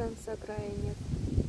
конца края нет.